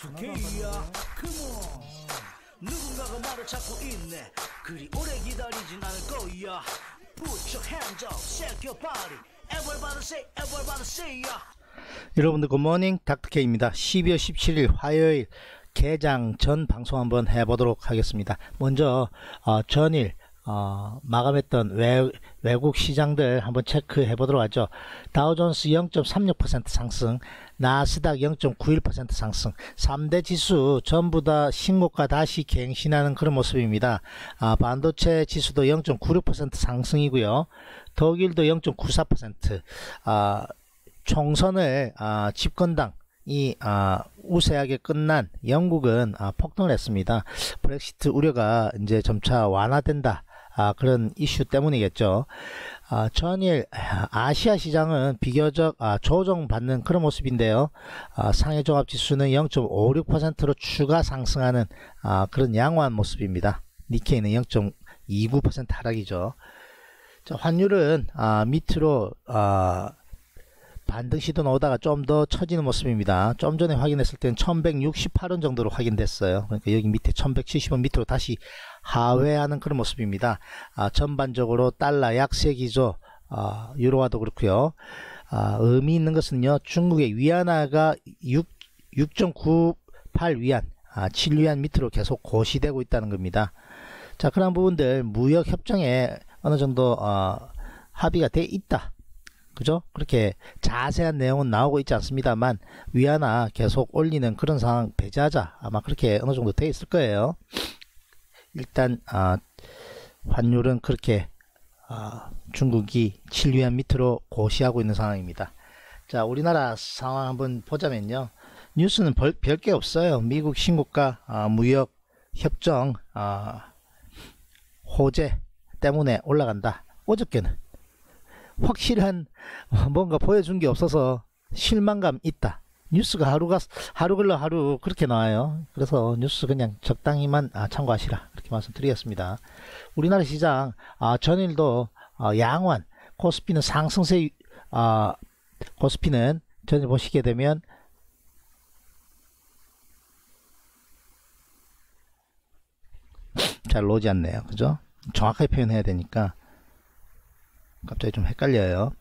컴온 누군가가 말을 찾고 있네 그리 오래 기다리진 않을 거야 Put your hands up, shake your body Everybody say, everybody say ya 여러분들 굿모닝 닥터케이입니다. 12월 17일 화요일 개장 전 방송 한번 해보도록 하겠습니다. 먼저 어, 전일 어, 마감했던 외, 외국 시장들 한번 체크해 보도록 하죠. 다우존스 0.36% 상승, 나스닥 0.91% 상승, 3대 지수 전부 다 신고가 다시 갱신하는 그런 모습입니다. 아, 반도체 지수도 0.96% 상승이고요. 독일도 0.94%, 아, 총선을 아, 집권당 이 아, 우세하게 끝난 영국은 아, 폭등을 했습니다. 브렉시트 우려가 이제 점차 완화된다. 아, 그런 이슈 때문이겠죠. 아, 전일 아시아 시장은 비교적 아, 조정받는 그런 모습인데요. 아, 상해 종합 지수는 0.56%로 추가 상승하는 아, 그런 양호한 모습입니다. 니케이는 0.29% 하락이죠. 자, 환율은 아, 밑으로 아, 반등 시도 나오다가 좀 더 처지는 모습입니다. 좀 전에 확인했을 때는 1168원 정도로 확인됐어요. 그러니까 여기 밑에 1170원 밑으로 다시 하회하는 그런 모습입니다. 아, 전반적으로 달러 약세 기조, 아, 유로화도 그렇고요. 아, 의미 있는 것은요. 중국의 위안화가 6, 6.98 위안, 아, 7 위안 밑으로 계속 고시되고 있다는 겁니다. 자, 그런 부분들 무역 협정에 어느 정도 어, 합의가 돼 있다. 그죠? 그렇게 자세한 내용은 나오고 있지 않습니다만 위안화 계속 올리는 그런 상황 배제하자 아마 그렇게 어느 정도 돼 있을 거예요. 일단 아, 환율은 그렇게 아, 중국이 7위안 밑으로 고시하고 있는 상황입니다. 자 우리나라 상황 한번 보자면요. 뉴스는 별게 없어요. 미국 신고가 아, 무역 협정 아, 호재 때문에 올라간다. 어저께는 확실한 뭔가 보여준 게 없어서 실망감 있다. 뉴스가 하루가 하루 걸러 하루 그렇게 나와요. 그래서 뉴스 그냥 적당히만 아, 참고하시라 그렇게 말씀드리겠습니다. 우리나라 시장 아, 전일도 아, 양환 코스피는 상승세 아, 코스피는 전일 보시게 되면 잘 나오지 않네요. 그죠? 정확하게 표현해야 되니까 갑자기 좀 헷갈려요.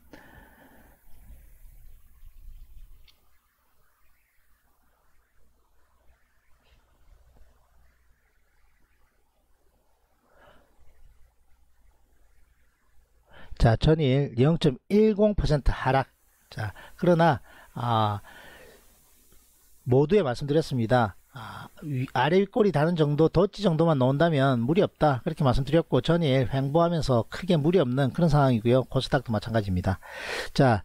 자, 전일 0.10% 하락. 자, 그러나 아, 모두에 말씀드렸습니다. 아, 위, 아래 윗골이 다는 정도 덧지 정도만 나온다면 무리 없다. 그렇게 말씀드렸고 전일 횡보하면서 크게 무리 없는 그런 상황이고요. 코스닥도 마찬가지입니다. 자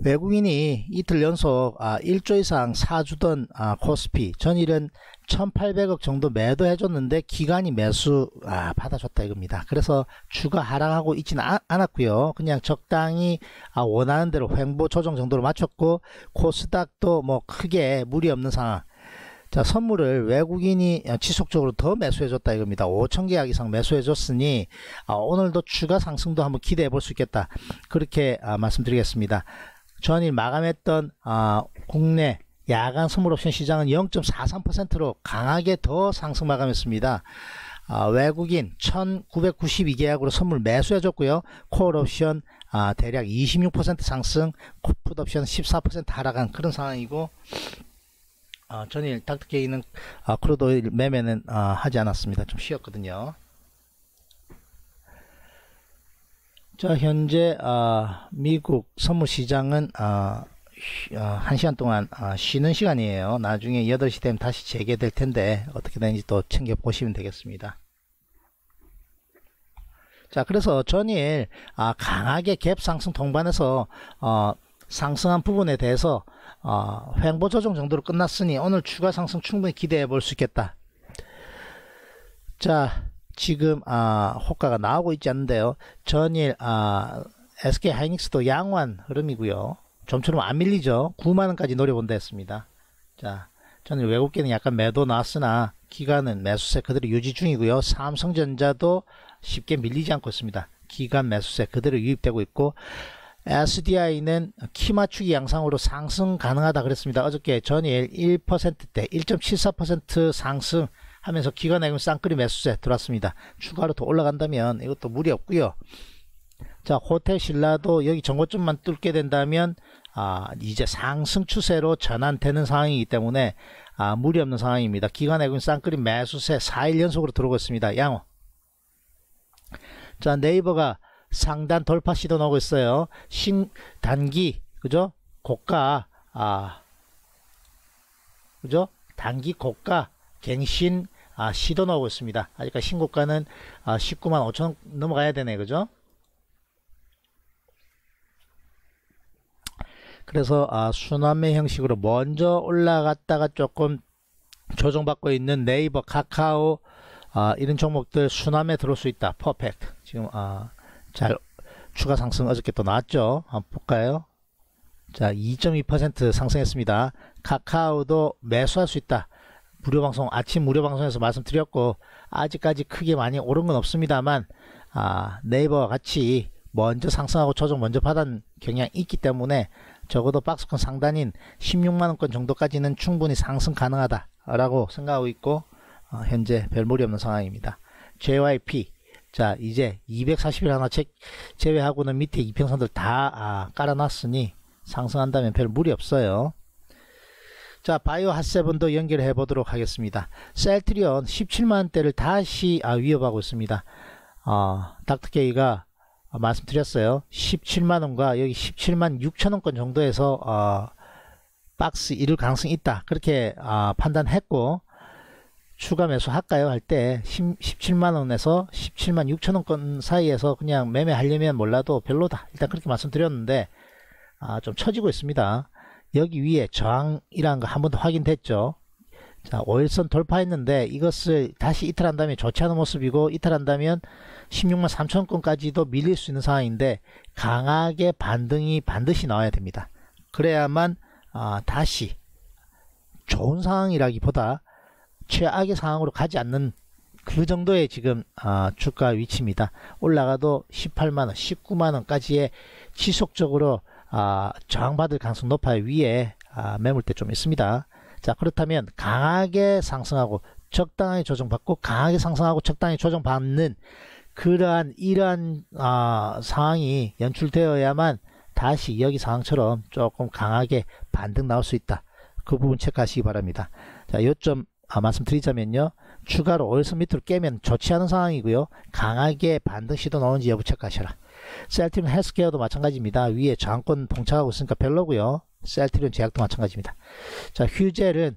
외국인이 이틀 연속 아, 1조 이상 사주던 아, 코스피 전일은 1800억 정도 매도해 줬는데 기간이 매수 아, 받아줬다 이겁니다. 그래서 추가 하락하고 있지는 아, 않았고요. 그냥 적당히 아, 원하는 대로 횡보 조정 정도로 맞췄고 코스닥도 뭐 크게 무리 없는 상황 자 선물을 외국인이 지속적으로 더 매수해줬다 이겁니다. 5천 계약 이상 매수해줬으니 아, 오늘도 추가 상승도 한번 기대해 볼 수 있겠다. 그렇게 아, 말씀드리겠습니다. 전일 마감했던 아, 국내 야간 선물 옵션 시장은 0.43%로 강하게 더 상승 마감했습니다. 아, 외국인 1992계약으로 선물 매수해줬고요. 콜 옵션 아, 대략 26% 상승, 풋 옵션 14% 하락한 그런 상황이고 어, 전일 닥터케이는 어, crude oil 매매는 어, 하지 않았습니다. 좀 쉬었거든요. 자 현재 어, 미국 선물시장은 어, 어, 1시간 동안 어, 쉬는 시간이에요. 나중에 8시 되면 다시 재개될 텐데 어떻게 되는지 또 챙겨 보시면 되겠습니다. 자 그래서 전일 아, 강하게 갭 상승 동반해서 어, 상승한 부분에 대해서 어, 횡보 조정 정도로 끝났으니 오늘 추가 상승 충분히 기대해 볼 수 있겠다. 자, 지금 아, 호가가 나오고 있지 않는데요. 전일 아, SK 하이닉스도 양호한 흐름이고요. 좀처럼 안 밀리죠. 9만 원까지 노려본다 했습니다. 자, 전일 외국계는 약간 매도 나왔으나 기간은 매수세 그대로 유지 중이고요. 삼성전자도 쉽게 밀리지 않고 있습니다. 기간 매수세 그대로 유입되고 있고 SDI는 키 맞추기 양상으로 상승 가능하다 그랬습니다. 어저께 전일 1%대 1.74% 상승 하면서 기관내금 쌍끌이 매수세 들어왔습니다. 추가로 더 올라간다면 이것도 무리 없고요. 자 호텔 신라도 여기 정고점만 뚫게 된다면 아, 이제 상승 추세로 전환되는 상황이기 때문에 아, 무리 없는 상황입니다. 기관내금 쌍끌이 매수세 4일 연속으로 들어오고 있습니다. 양호. 자 네이버가 상단 돌파 시도 나오고 있어요. 신 단기 그죠? 고가 아 그죠? 단기 고가 갱신 아, 시도 나오고 있습니다. 아직까지 신고가는 아, 19만 5천 넘어가야 되네 그죠? 그래서 아, 순환매 형식으로 먼저 올라갔다가 조금 조정받고 있는 네이버 카카오 아, 이런 종목들 순환매 들어올 수 있다. 퍼펙트. 지금 아, 잘 추가 상승 어저께 또 나왔죠. 한번 볼까요? 자, 2.2% 상승했습니다. 카카오도 매수할 수 있다. 무료 방송 아침 무료 방송에서 말씀드렸고 아직까지 크게 많이 오른 건 없습니다만 아, 네이버와 같이 먼저 상승하고 조정 먼저 받은 경향이 있기 때문에 적어도 박스권 상단인 16만원권 정도까지는 충분히 상승 가능하다 라고 생각하고 있고 어, 현재 별 무리 없는 상황입니다. JYP 자 이제 240일 하나 체, 제외하고는 밑에 이평선들 다 아, 깔아놨으니 상승한다면 별 무리 없어요. 자 바이오 핫세븐도 연결해 보도록 하겠습니다. 셀트리온 17만원대를 다시 아, 위협하고 있습니다. 어, 닥터케이가 말씀드렸어요. 17만원과 여기 17만 6천원권 정도에서 어, 박스 이룰 가능성이 있다. 그렇게 어, 판단했고 추가 매수 할까요? 할 때 17만원에서 17만 6천원권 사이에서 그냥 매매하려면 몰라도 별로다. 일단 그렇게 말씀드렸는데 아, 좀 처지고 있습니다. 여기 위에 저항이라는 거한 번 더 확인됐죠. 자, 5일선 돌파했는데 이것을 다시 이탈한다면 좋지 않은 모습이고 이탈한다면 16만 3천건까지도 밀릴 수 있는 상황인데 강하게 반등이 반드시 나와야 됩니다. 그래야만 아, 다시 좋은 상황이라기보다 최악의 상황으로 가지 않는 그 정도의 지금 아, 주가 위치입니다. 올라가도 18만원, 19만원까지의 지속적으로 아, 저항받을 가능성 높아요. 위에 아, 매물대 좀 있습니다. 자 그렇다면 강하게 상승하고 적당히 조정받고 강하게 상승하고 적당히 조정받는 그러한 이러한 아, 상황이 연출되어야만 다시 여기 상황처럼 조금 강하게 반등 나올 수 있다. 그 부분 체크하시기 바랍니다. 자, 요점 아, 말씀드리자면요. 추가로 5일선 밑으로 깨면 좋지 않은 상황이고요. 강하게 반등 시도 나오는지 여부 체크하셔라. 셀트리온 헬스케어도 마찬가지입니다. 위에 저항권 봉착하고 있으니까 별로고요. 셀트리온 제약도 마찬가지입니다. 자, 휴젤은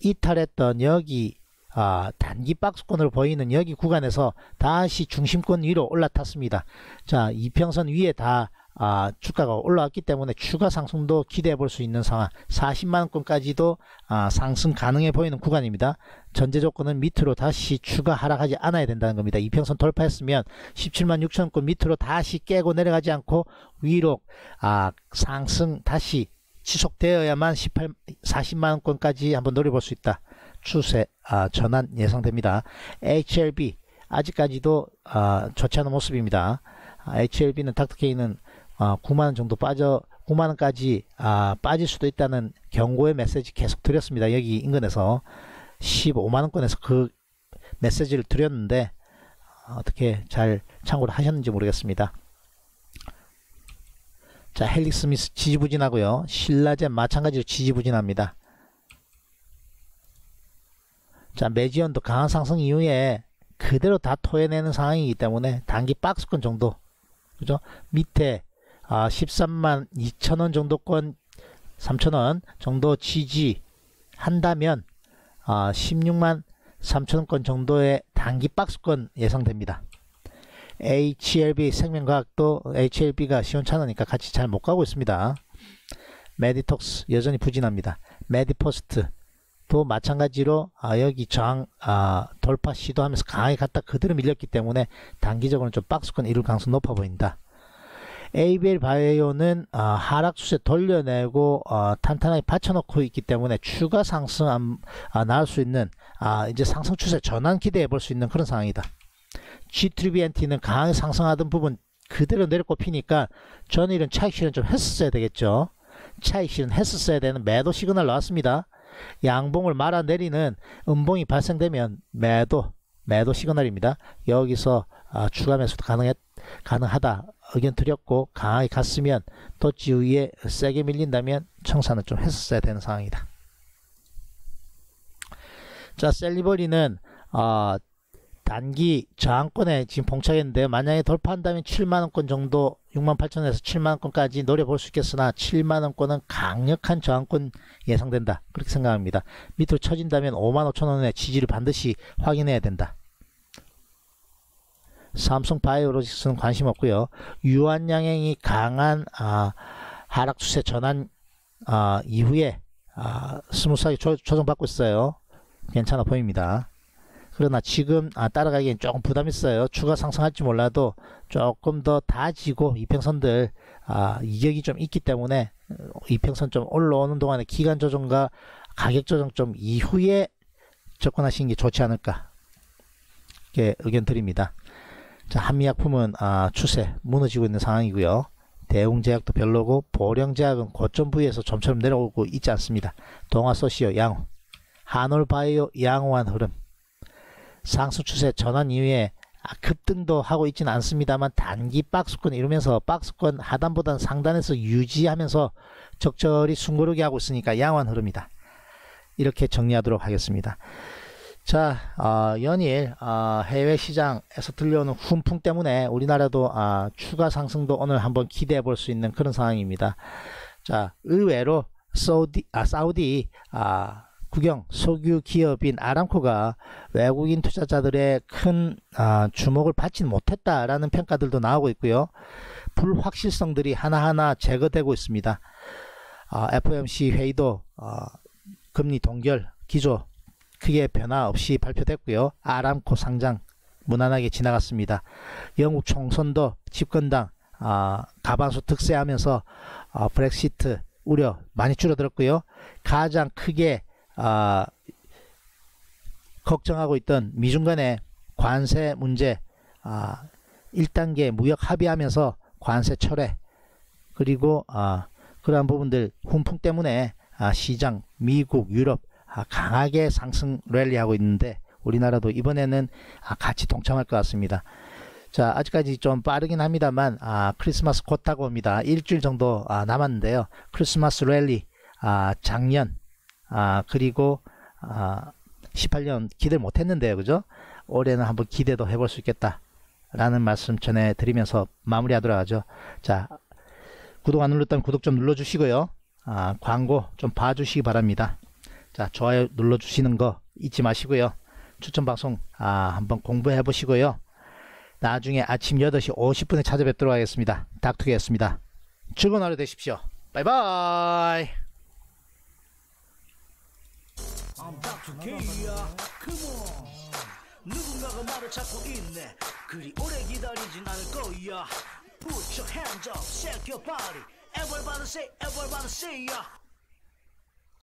이탈했던 여기 아, 단기 박스권으로 보이는 여기 구간에서 다시 중심권 위로 올라탔습니다. 자, 이평선 위에 다 아, 주가가 올라왔기 때문에 추가 상승도 기대해 볼 수 있는 상황. 40만원권까지도 아, 상승 가능해 보이는 구간입니다. 전제 조건은 밑으로 다시 추가 하락하지 않아야 된다는 겁니다. 이평선 돌파했으면 17만 6천원권 밑으로 다시 깨고 내려가지 않고 위로 아, 상승 다시 지속되어야만 18, 40만원권까지 한번 노려볼 수 있다. 추세 아, 전환 예상됩니다. HLB 아직까지도 아, 좋지 않은 모습입니다. HLB는 닥터케이는 아, 9만 원 정도 빠져 9만 원까지 아, 빠질 수도 있다는 경고의 메시지 계속 드렸습니다. 여기 인근에서 15만 원권에서 그 메시지를 드렸는데 어떻게 잘 참고를 하셨는지 모르겠습니다. 자 헬릭스미스 지지부진하고요. 신라젠 마찬가지로 지지부진합니다. 자 메지온도 강한 상승 이후에 그대로 다 토해내는 상황이기 때문에 단기 박스권 정도 그죠 밑에 아, 13만 2천 원 정도권 3천 원 정도 지지한다면 아, 16만 3천 원권 정도의 단기 박스권 예상됩니다. HLB 생명과학도 HLB가 시원찮으니까 같이 잘 못 가고 있습니다. 메디톡스 여전히 부진합니다. 메디포스트 도 마찬가지로 아, 여기 저항 아, 돌파 시도하면서 강하게 갔다 그대로 밀렸기 때문에 단기적으로는 좀 박스권 이룰 가능성 높아 보인다. ABL 바이오는 어, 하락 추세 돌려내고 어, 탄탄하게 받쳐놓고 있기 때문에 추가 상승 안, 아, 나올 수 있는 아, 이제 상승 추세 전환 기대해 볼 수 있는 그런 상황이다. G3BNT는 강하게 상승하던 부분 그대로 내려꼽히니까 전일은 차익 실현 좀 했었어야 되겠죠. 차익 실현 했었어야 되는 매도 시그널 나왔습니다. 양봉을 말아 내리는 음봉이 발생되면 매도 매도 시그널입니다. 여기서 아, 추가 매수도 가능했, 가능하다 의견 드렸고 강하게 갔으면 도지 위에 세게 밀린다면 청산을 좀 했었어야 되는 상황이다. 자 셀리버리는 어, 단기 저항권에 지금 봉착했는데 만약에 돌파한다면 7만원권 정도 68,000원에서 7만원권까지 노려볼 수 있겠으나 7만원권은 강력한 저항권 예상된다. 그렇게 생각합니다. 밑으로 쳐진다면 5만 5천원의 지지를 반드시 확인해야 된다 삼성 바이오로직스는 관심 없고요 유한양행이 강한 아, 하락 추세 전환 아, 이후에 아, 스무스하게 조, 조정받고 있어요 괜찮아 보입니다 그러나 지금 아, 따라가기엔 조금 부담 있어요. 추가 상승할지 몰라도 조금 더 다지고 이평선들 아, 이격이 좀 있기 때문에 어, 이평선 좀 올라오는 동안에 기간 조정과 가격 조정 좀 이후에 접근하시는 게 좋지 않을까 이렇게 의견 드립니다. 자, 한미약품은 아, 추세 무너지고 있는 상황이고요. 대웅제약도 별로고 보령제약은 고점 부위에서 좀처럼 내려오고 있지 않습니다. 동아소시오 양호, 한올바이오 양호한 흐름 상승 추세 전환 이후에 아, 급등도 하고 있지는 않습니다만 단기 박스권 이루면서 박스권 하단보다는 상단에서 유지하면서 적절히 숨고르게 하고 있으니까 양호한 흐름이다. 이렇게 정리하도록 하겠습니다. 자, 어, 연일 어, 해외 시장에서 들려오는 훈풍 때문에 우리나라도 어, 추가 상승도 오늘 한번 기대해 볼 수 있는 그런 상황입니다. 자, 의외로 사우디, 아, 사우디 아, 국영 석유 기업인 아람코가 외국인 투자자들의 큰 아, 주목을 받지는 못했다라는 평가들도 나오고 있고요. 불확실성들이 하나하나 제거되고 있습니다. 아, FOMC 회의도 아, 금리 동결 기조 크게 변화 없이 발표됐고요. 아람코 상장 무난하게 지나갔습니다. 영국 총선도 집권당 아, 가반수 득세하면서 아, 브렉시트 우려 많이 줄어들었고요. 가장 크게 아, 걱정하고 있던 미중 간의 관세 문제 아, 1단계 무역 합의하면서 관세 철회 그리고 아, 그러한 부분들 훈풍 때문에 아, 시장 미국 유럽 아, 강하게 상승 랠리하고 있는데 우리나라도 이번에는 아, 같이 동참할 것 같습니다. 자 아직까지 좀 빠르긴 합니다만 아, 크리스마스 곧 다가옵니다. 일주일 정도 아, 남았는데요. 크리스마스 랠리 아, 작년 아, 그리고 아, 18년 기대를 못했는데요. 그죠? 올해는 한번 기대도 해볼 수 있겠다. 라는 말씀 전해드리면서 마무리하도록 하죠. 자, 구독 안 눌렀다면 구독 좀 눌러주시고요. 아, 광고 좀 봐주시기 바랍니다. 자, 좋아요 눌러주시는 거 잊지 마시고요. 추천 방송 아, 한번 공부해 보시고요. 나중에 아침 8시 50분에 찾아뵙도록 하겠습니다. 닥투기였습니다. 즐거운 하루 되십시오. 바이바이. 누군가가 말을 찾고 있네 그리 오래 기다리진 않을 거야 Put your hands up, shake your body Everybody say, everybody say ya